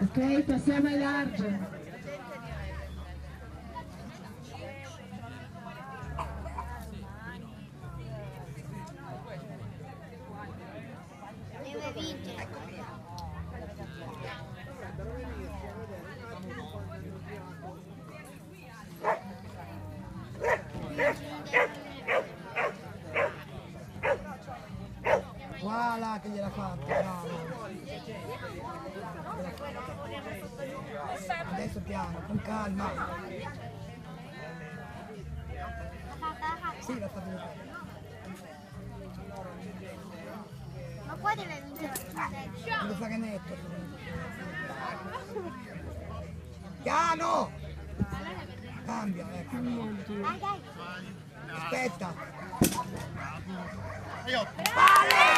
Ok, passiamo ai large. Deve vincere. Voilà che gliel'ha fatta, bravo. Adesso piano, con calma. Sì, l'ha fatto bene. Ma poi deve vincere. Devo fare netto. Piano! Cambia, ecco. Aspetta. Io. Vale!